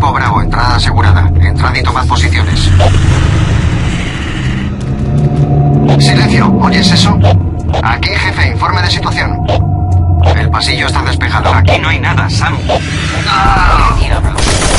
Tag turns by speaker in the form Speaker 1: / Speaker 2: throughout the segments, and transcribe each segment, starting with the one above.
Speaker 1: Equipo Bravo, entrada asegurada. Entrad y tomad posiciones. Silencio, ¿oyes eso? Aquí, jefe, informe de situación. El pasillo está despejado.
Speaker 2: Aquí no hay nada, Sam.
Speaker 1: ¡Ah!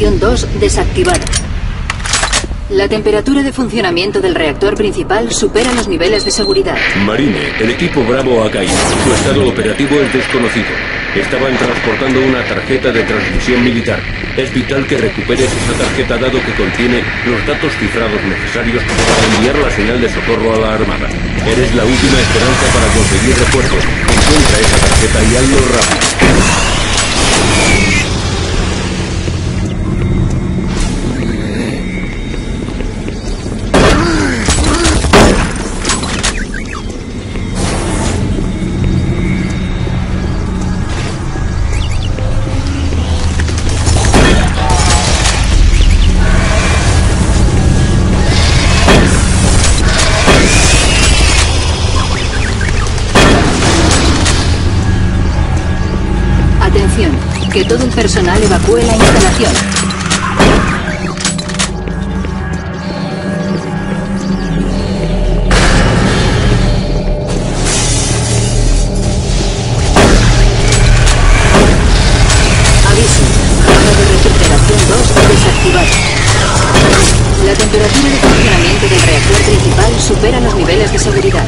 Speaker 3: Refrigeración 2 desactivada. La temperatura de funcionamiento del reactor principal supera los niveles de seguridad.
Speaker 4: Marine, el equipo Bravo ha caído. Su estado operativo es desconocido. Estaban transportando una tarjeta de transmisión militar. Es vital que recuperes esa tarjeta dado que contiene los datos cifrados necesarios para enviar la señal de socorro a la Armada. Eres la última esperanza para conseguir refuerzos. Encuentra esa tarjeta y hazlo rápido.
Speaker 3: Que todo el personal evacúe la instalación. Aviso. Barra de refrigeración 2 desactivada. La temperatura de funcionamiento del reactor principal supera los niveles de seguridad.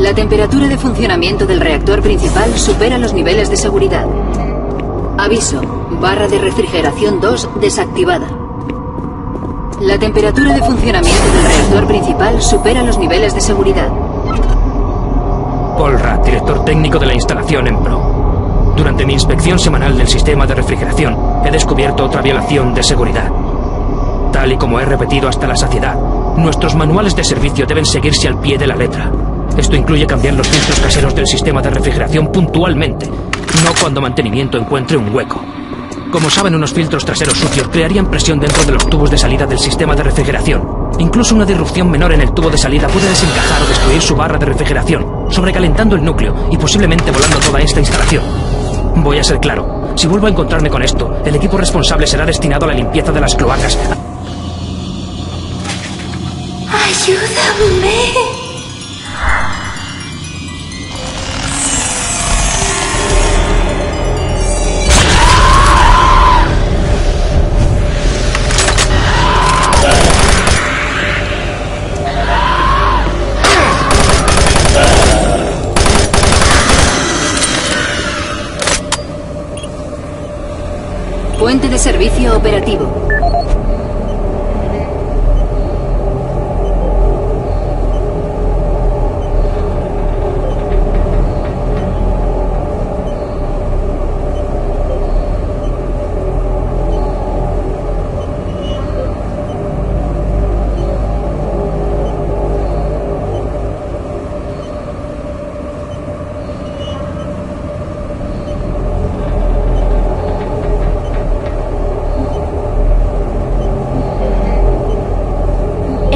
Speaker 3: La temperatura de funcionamiento del reactor principal supera los niveles de seguridad. Aviso. Barra de refrigeración 2 desactivada. La temperatura de funcionamiento del reactor principal supera los niveles de seguridad.
Speaker 5: Paul Rath, director técnico de la instalación en Pro. Durante mi inspección semanal del sistema de refrigeración, he descubierto otra violación de seguridad. Tal y como he repetido hasta la saciedad, nuestros manuales de servicio deben seguirse al pie de la letra. Esto incluye cambiar los filtros caseros del sistema de refrigeración puntualmente, no cuando mantenimiento encuentre un hueco. Como saben, unos filtros traseros sucios crearían presión dentro de los tubos de salida del sistema de refrigeración. Incluso una disrupción menor en el tubo de salida puede desencajar o destruir su barra de refrigeración, sobrecalentando el núcleo y posiblemente volando toda esta instalación. Voy a ser claro, si vuelvo a encontrarme con esto, el equipo responsable será destinado a la limpieza de las cloacas.
Speaker 6: Ay,
Speaker 2: Ayúdame.
Speaker 7: Puente de servicio operativo.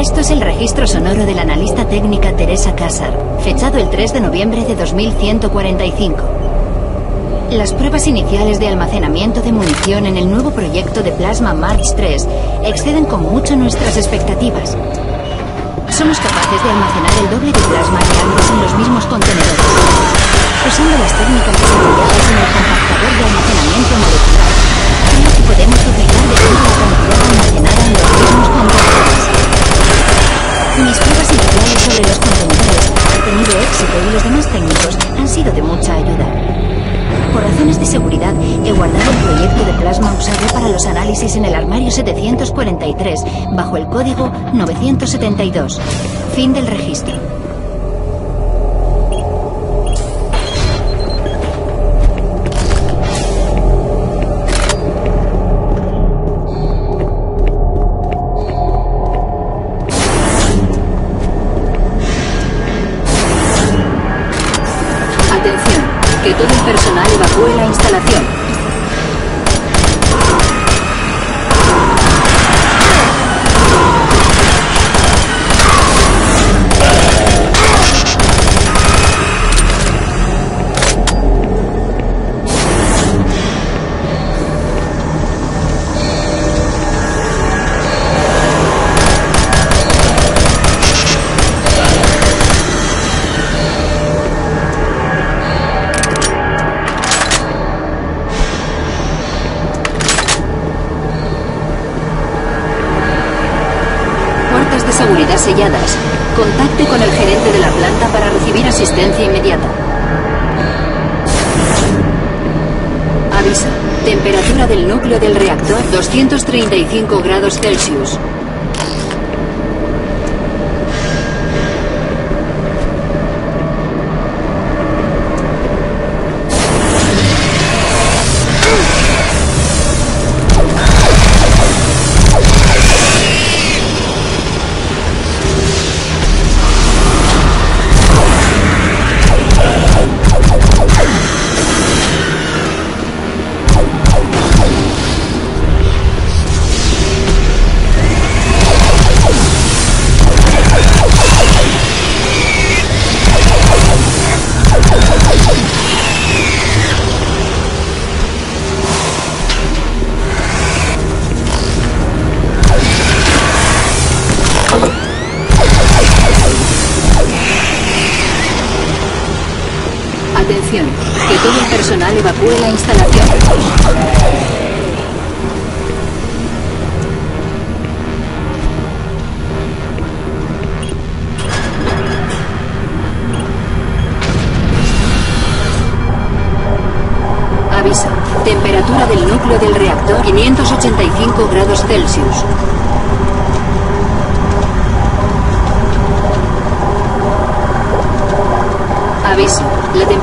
Speaker 3: Esto es el registro sonoro de la analista técnica Teresa Casar, fechado el 3 de noviembre de 2145. Las pruebas iniciales de almacenamiento de munición en el nuevo proyecto de Plasma March 3 exceden con mucho nuestras expectativas. Somos capaces de almacenar el doble de plasma que antes en los mismos contenedores. Usando las técnicas desarrolladas en el compactador de almacenamiento molecular, creo que podemos duplicar de la cantidad almacenada en los mismos contenedores. Mis pruebas iniciales sobre los contenedores han tenido éxito y los demás técnicos han sido de mucha ayuda. Por razones de seguridad, he guardado el proyecto de plasma usado para los análisis en el armario 743 bajo el código 972. Fin del registro.
Speaker 7: Que todo el personal evacúe la instalación. 235 grados Celsius. Personal evacúe la instalación.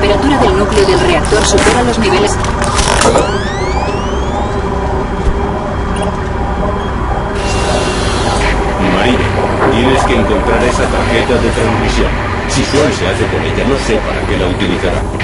Speaker 7: Temperatura del núcleo del reactor supera los niveles...
Speaker 4: María, tienes que encontrar esa tarjeta de transmisión. Si Swan se hace con ella, no sé para qué la utilizará.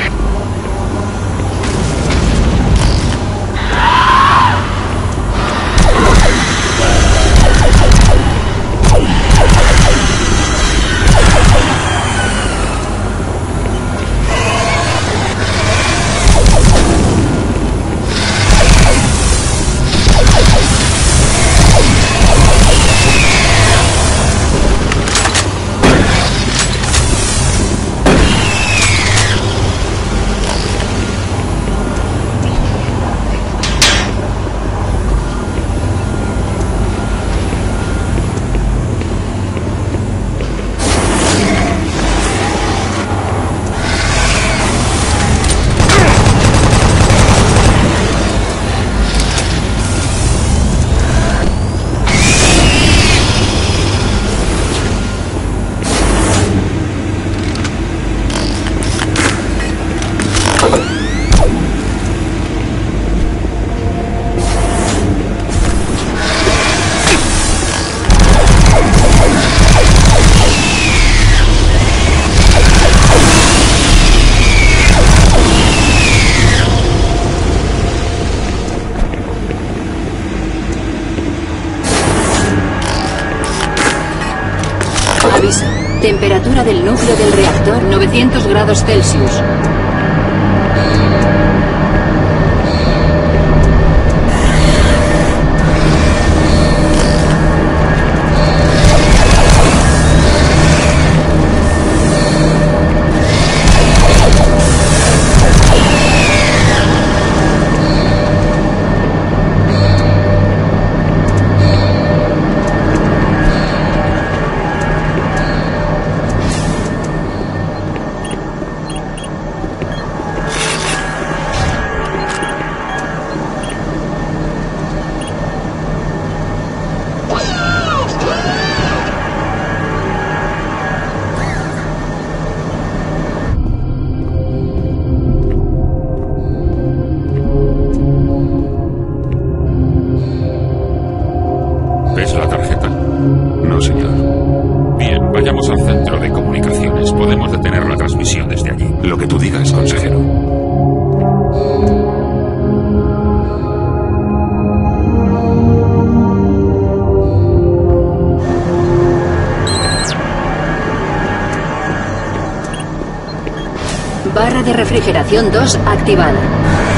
Speaker 3: Temperatura del núcleo del reactor 900 grados Celsius. Activación 2 activada.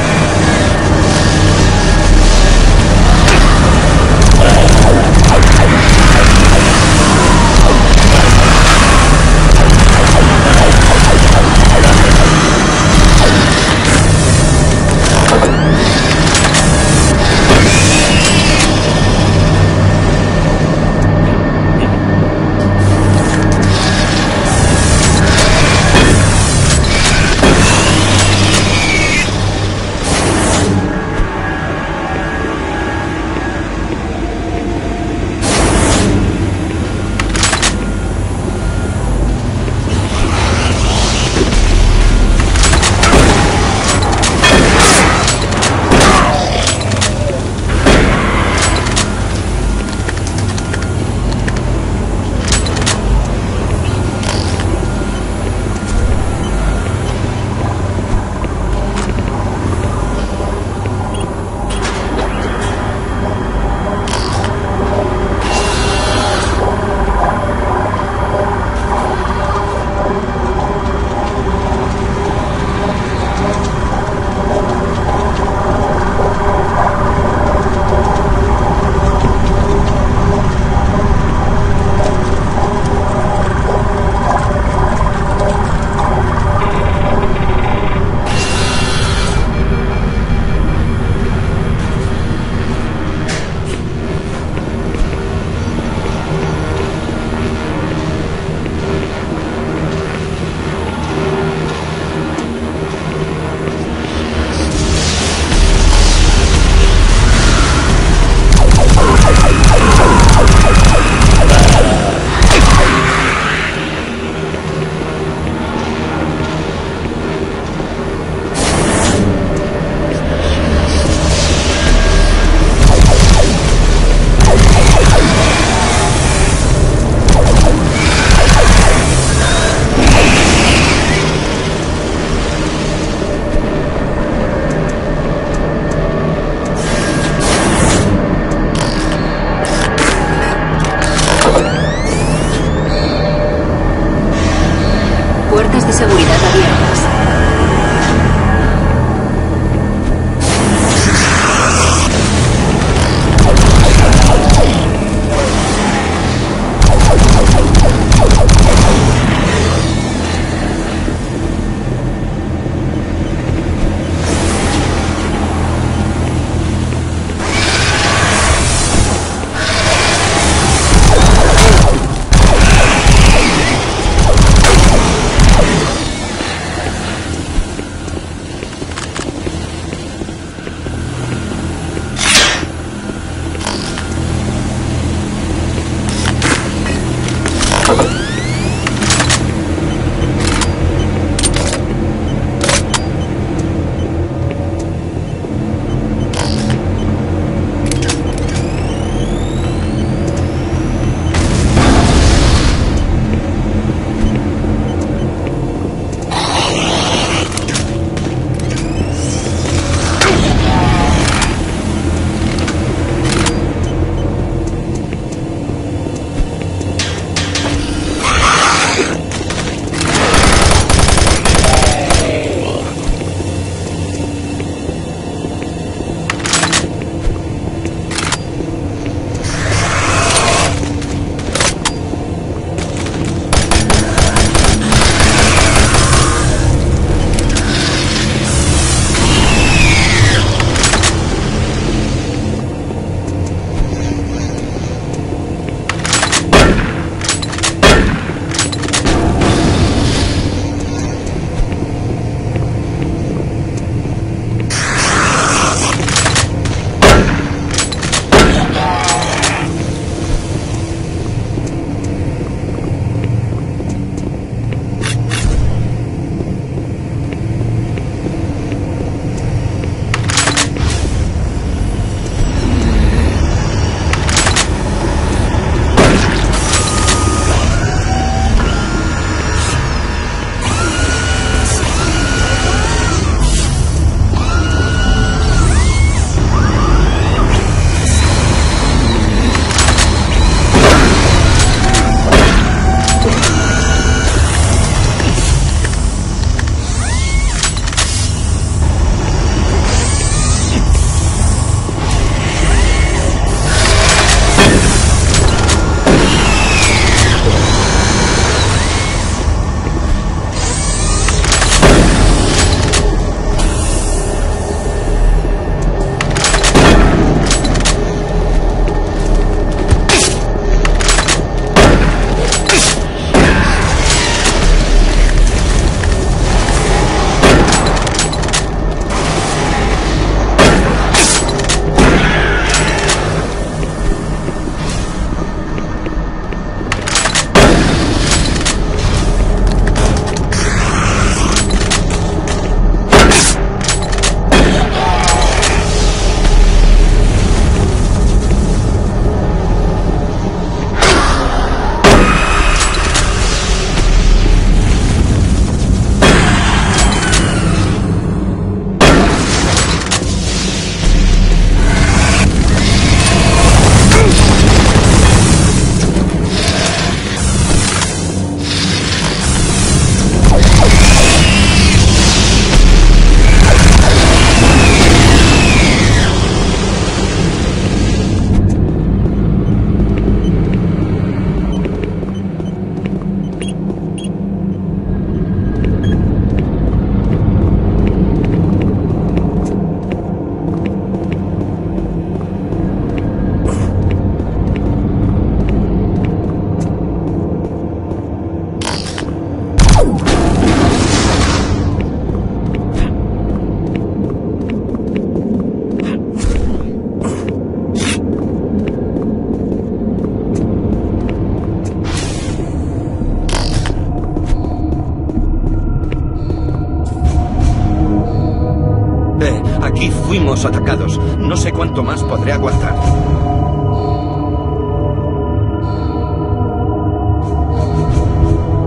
Speaker 8: Atacados. No sé cuánto más podré aguantar.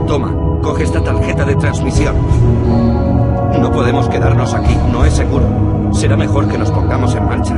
Speaker 8: Toma, coge esta tarjeta de transmisión. No podemos quedarnos aquí, no es seguro. Será mejor que nos pongamos en marcha.